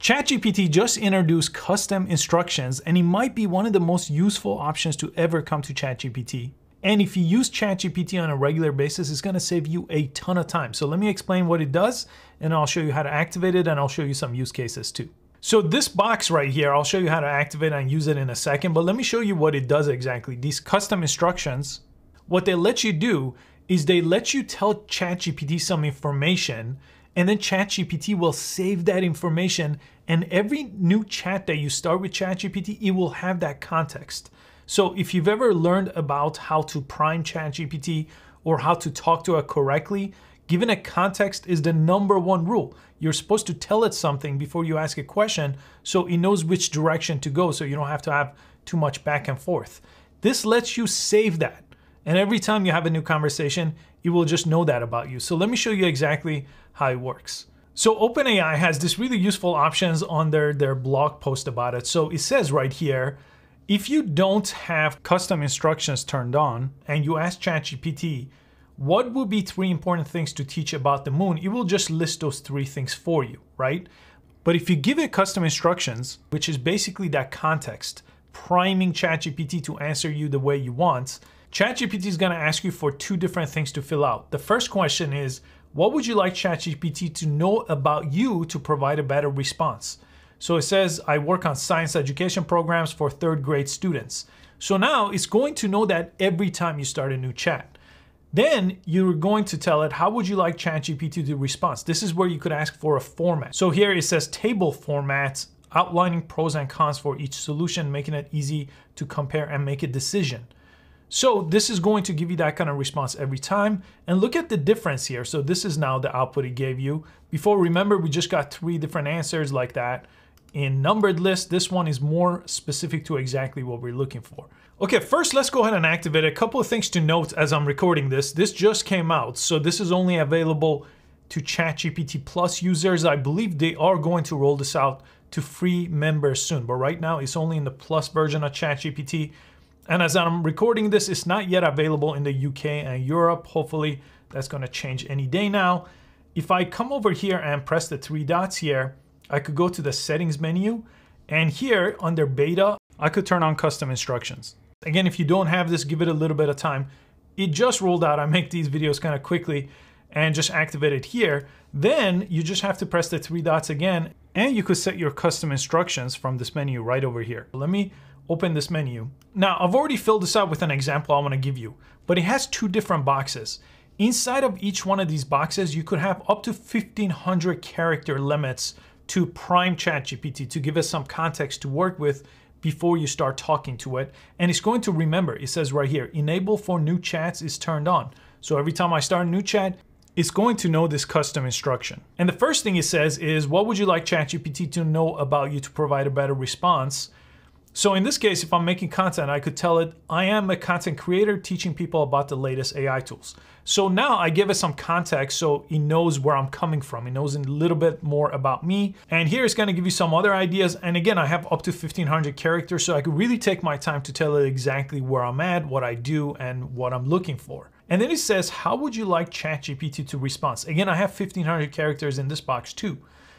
ChatGPT just introduced custom instructions and it might be one of the most useful options to ever come to ChatGPT. And if you use ChatGPT on a regular basis, it's gonna save you a ton of time. So let me explain what it does and I'll show you how to activate it and I'll show you some use cases too. So this box right here, I'll show you how to activate and use it in a second, but let me show you what it does exactly. These custom instructions, what they let you do is they let you tell ChatGPT some information and then ChatGPT will save that information and every new chat that you start with ChatGPT, it will have that context. So if you've ever learned about how to prime ChatGPT or how to talk to it correctly, given a context is the number one rule. You're supposed to tell it something before you ask a question so it knows which direction to go so you don't have to have too much back and forth. This lets you save that. And every time you have a new conversation, it will just know that about you. So let me show you exactly how it works. So OpenAI has this really useful options on their, their blog post about it. So it says right here, if you don't have custom instructions turned on and you ask ChatGPT, what would be three important things to teach about the moon? It will just list those three things for you, right? But if you give it custom instructions, which is basically that context, priming ChatGPT to answer you the way you want, ChatGPT is going to ask you for two different things to fill out. The first question is, what would you like ChatGPT to know about you to provide a better response? So it says, I work on science education programs for third grade students. So now it's going to know that every time you start a new chat. Then you're going to tell it, how would you like ChatGPT to respond? This is where you could ask for a format. So here it says table formats, outlining pros and cons for each solution, making it easy to compare and make a decision. So this is going to give you that kind of response every time. And look at the difference here. So this is now the output it gave you. Before, remember, we just got three different answers like that. In numbered list, this one is more specific to exactly what we're looking for. Okay, first let's go ahead and activate a couple of things to note as I'm recording this. This just came out, so this is only available to ChatGPT Plus users. I believe they are going to roll this out to free members soon, but right now it's only in the Plus version of ChatGPT. And as I'm recording this, it's not yet available in the UK and Europe. Hopefully that's gonna change any day now. If I come over here and press the three dots here, I could go to the settings menu and here under beta, I could turn on custom instructions. Again, if you don't have this, give it a little bit of time. It just rolled out. I make these videos kind of quickly and just activate it here. Then you just have to press the three dots again and you could set your custom instructions from this menu right over here. Let me open this menu. Now, I've already filled this out with an example I want to give you, but it has two different boxes. Inside of each one of these boxes, you could have up to 1500 character limits to prime ChatGPT to give us some context to work with before you start talking to it. And it's going to remember, it says right here, enable for new chats is turned on. So every time I start a new chat, it's going to know this custom instruction. And the first thing it says is, what would you like ChatGPT to know about you to provide a better response? So in this case, if I'm making content, I could tell it, I am a content creator teaching people about the latest AI tools. So now I give it some context so it knows where I'm coming from. It knows a little bit more about me. And here it's gonna give you some other ideas. And again, I have up to 1500 characters, so I could really take my time to tell it exactly where I'm at, what I do, and what I'm looking for. And then it says, how would you like ChatGPT to respond? Again, I have 1500 characters in this box too.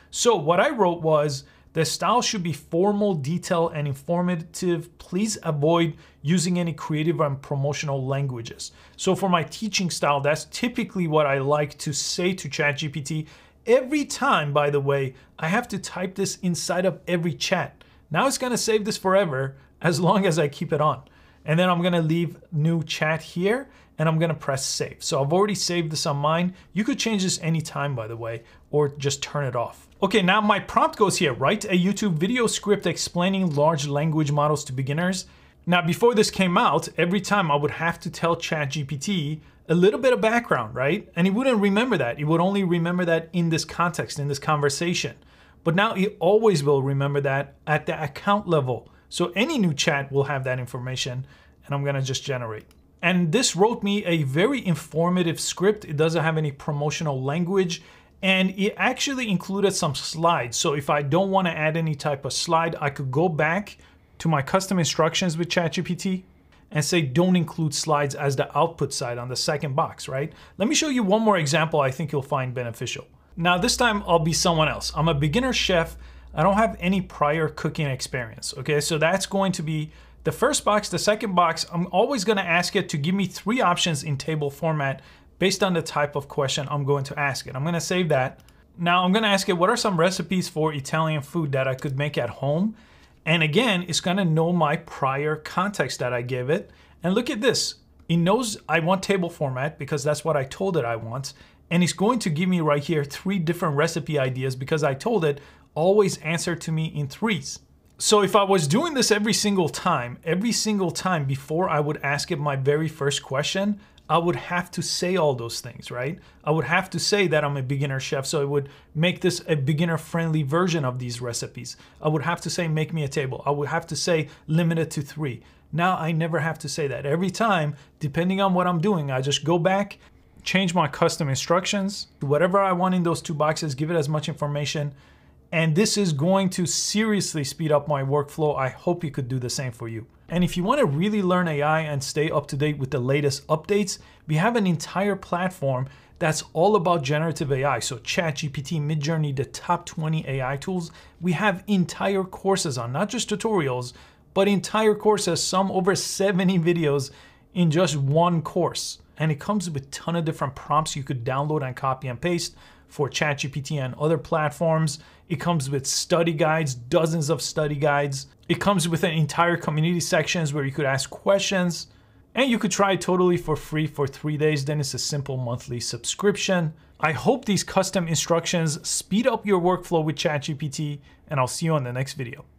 So what I wrote was, the style should be formal, detailed, and informative. Please avoid using any creative and promotional languages. So for my teaching style, that's typically what I like to say to ChatGPT. Every time, by the way, I have to type this inside of every chat. Now it's gonna save this forever as long as I keep it on. And then I'm gonna leave new chat here and I'm gonna press save. So I've already saved this on mine. You could change this anytime, by the way, or just turn it off. Okay, now my prompt goes here, write a YouTube video script explaining large language models to beginners. Now, before this came out, every time I would have to tell ChatGPT a little bit of background, right? And he wouldn't remember that. He would only remember that in this context, in this conversation. But now he always will remember that at the account level. So any new chat will have that information and I'm gonna just generate. And this wrote me a very informative script. It doesn't have any promotional language and it actually included some slides. So if I don't want to add any type of slide, I could go back to my custom instructions with ChatGPT and say don't include slides as the output side on the second box, right? Let me show you one more example I think you'll find beneficial. Now this time I'll be someone else. I'm a beginner chef. I don't have any prior cooking experience. Okay, so that's going to be the first box. The second box, I'm always gonna ask it to give me three options in table format based on the type of question I'm going to ask it. I'm gonna save that. Now I'm gonna ask it, what are some recipes for Italian food that I could make at home? And again, it's gonna know my prior context that I gave it. And look at this. It knows I want table format because that's what I told it I want. And it's going to give me right here three different recipe ideas because I told it always answer to me in threes. So if I was doing this every single time, every single time before I would ask it my very first question, I would have to say all those things, right? I would have to say that I'm a beginner chef, so it would make this a beginner friendly version of these recipes. I would have to say, make me a table. I would have to say, limit it to three. Now I never have to say that. Every time, depending on what I'm doing, I just go back, change my custom instructions, whatever I want in those two boxes, give it as much information. And this is going to seriously speed up my workflow. I hope you could do the same for you. And if you want to really learn AI and stay up to date with the latest updates, we have an entire platform that's all about generative AI. So ChatGPT, Midjourney, the top 20 AI tools, we have entire courses on, not just tutorials, but entire courses, some over 70 videos in just one course. And it comes with a ton of different prompts you could download and copy and paste for ChatGPT and other platforms. It comes with study guides, dozens of study guides. It comes with an entire community sections where you could ask questions. And you could try it totally for free for three days. Then it's a simple monthly subscription. I hope these custom instructions speed up your workflow with ChatGPT, and I'll see you on the next video.